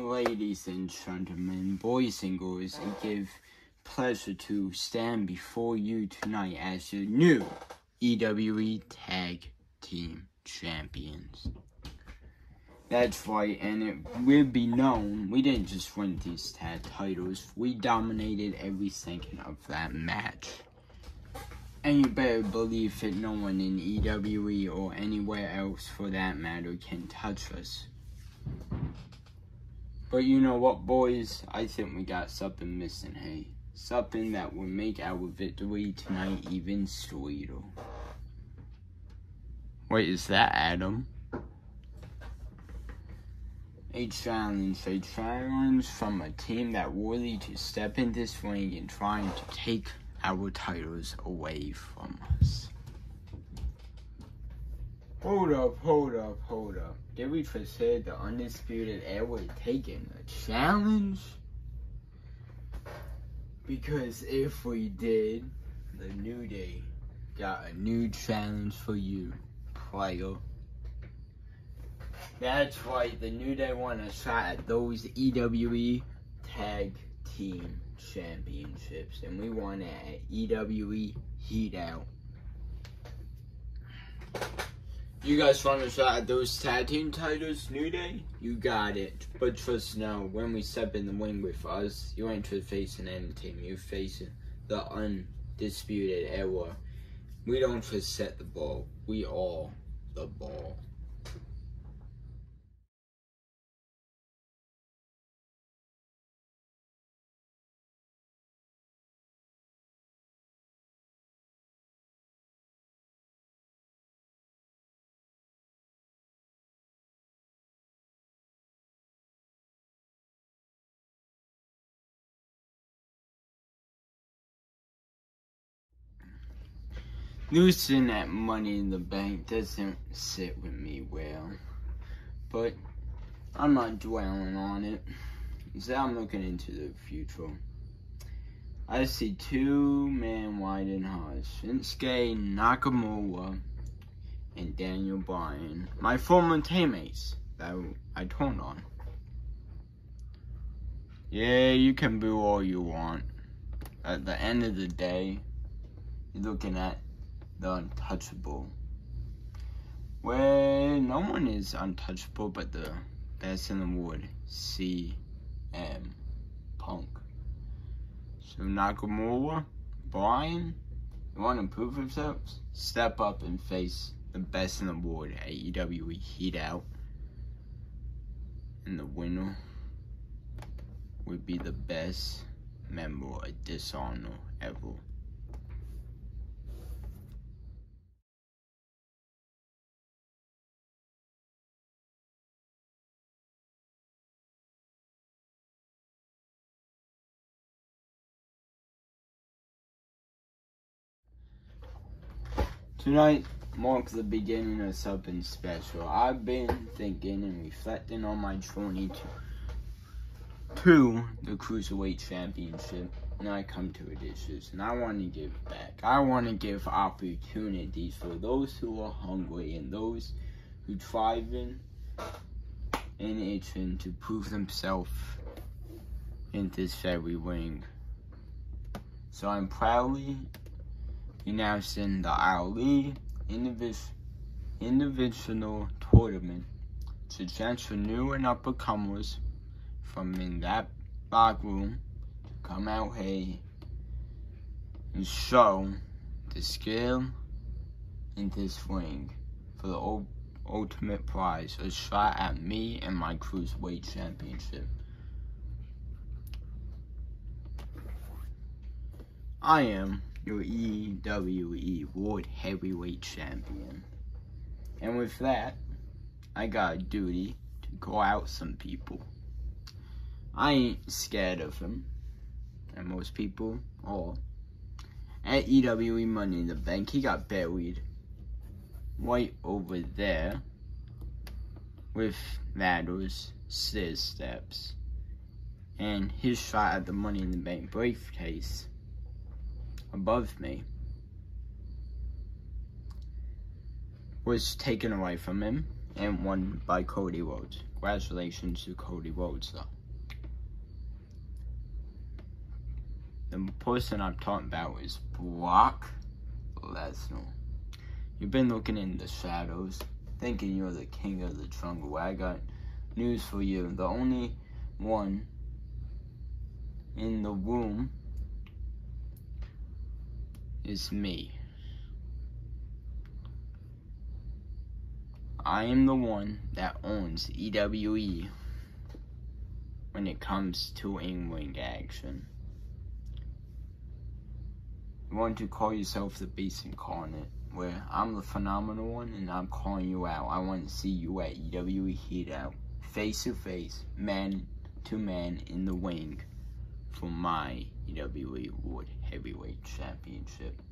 Ladies and gentlemen, boys and girls, it gives pleasure to stand before you tonight as your new EWE Tag Team Champions. That's right, and it will be known we didn't just win these tag titles, we dominated every second of that match. And you better believe that no one in EWE or anywhere else for that matter can touch us. But you know what, boys? I think we got something missing, hey? Something that will make our victory tonight even sweeter. Wait, is that Adam? A challenge, a challenge from a team that worthy to step in this ring and trying to take our titles away from us. Hold up, hold up, hold up. Did we say the Undisputed Era taking a challenge? Because if we did, the New Day got a new challenge for you, player. That's right, the New Day want a shot at those EWE Tag Team Championships, and we want it at EWE Heat Out. You guys want a shot those tag team titles, New Day? You got it. But trust know, when we step in the ring with us, you ain't just facing any team. You're facing the undisputed era. We don't just set the ball. We are the ball. Losing that money in the bank doesn't sit with me well. But I'm not dwelling on it. So I'm looking into the future. I see two men and hard. Shinsuke Nakamura and Daniel Bryan. My former teammates that I turned on. Yeah, you can boo all you want. At the end of the day, you're looking at the untouchable. Where no one is untouchable but the best in the world, CM Punk. So Nakamura, Bryan, you want to prove themselves? Step up and face the best in the world at EWE Heat Out. And the winner would be the best member of Dishonor ever. Tonight marks the beginning of something special. I've been thinking and reflecting on my journey to, to the Cruiserweight Championship, and I come to it issues, and I want to give back. I want to give opportunities for those who are hungry and those who thrive in and itching to prove themselves in this very ring. So I'm proudly announcing the Ali individual tournament to chance new and uppercomers from in that locker room to come out here and show the skill in this ring for the ultimate prize, a shot at me and my cruiserweight championship. I am your EWE World Heavyweight Champion. And with that, I got a duty to go out some people. I ain't scared of him, and most people are. At EWE Money in the Bank, he got buried right over there with ladders, stairs steps, and his shot at the Money in the Bank briefcase above me was taken away from him and won by Cody Rhodes. Congratulations to Cody Rhodes, though. The person I'm talking about is Brock Lesnar. You've been looking in the shadows, thinking you're the king of the jungle. I got news for you. The only one in the room is me. I am the one that owns EWE when it comes to in-wing action. You want to call yourself the Beast Incarnate, where I'm the phenomenal one and I'm calling you out. I want to see you at EWE Hideout, face to face, man to man in the wing for my EWE World Heavyweight Championship.